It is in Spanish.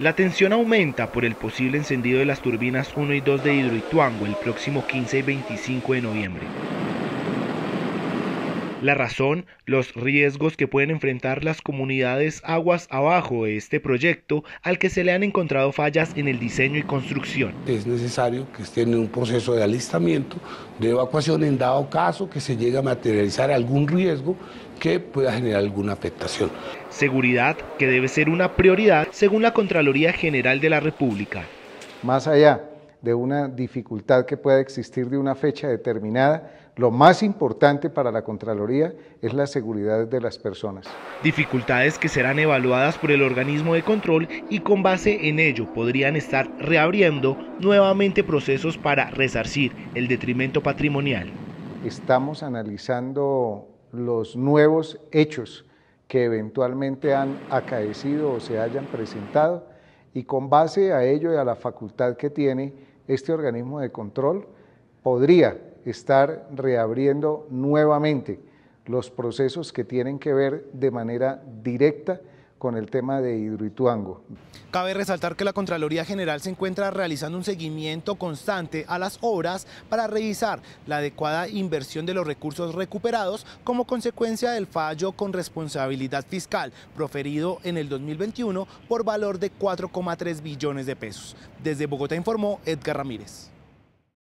La tensión aumenta por el posible encendido de las turbinas 1 y 2 de Hidroituango el próximo 15 y 25 de noviembre. La razón, los riesgos que pueden enfrentar las comunidades aguas abajo de este proyecto al que se le han encontrado fallas en el diseño y construcción. Es necesario que estén en un proceso de alistamiento, de evacuación en dado caso que se llegue a materializar algún riesgo que pueda generar alguna afectación. Seguridad que debe ser una prioridad según la Contraloría General de la República. Más allá de una dificultad que pueda existir de una fecha determinada, lo más importante para la Contraloría es la seguridad de las personas. Dificultades que serán evaluadas por el organismo de control y con base en ello podrían estar reabriendo nuevamente procesos para resarcir el detrimento patrimonial. Estamos analizando los nuevos hechos que eventualmente han acaecido o se hayan presentado y con base a ello y a la facultad que tiene este organismo de control, podría estar reabriendo nuevamente los procesos que tienen que ver de manera directa con el tema de Hidroituango. Cabe resaltar que la Contraloría General se encuentra realizando un seguimiento constante a las obras para revisar la adecuada inversión de los recursos recuperados como consecuencia del fallo con responsabilidad fiscal proferido en el 2021 por valor de 4,3 billones de pesos. Desde Bogotá informó Edgar Ramírez.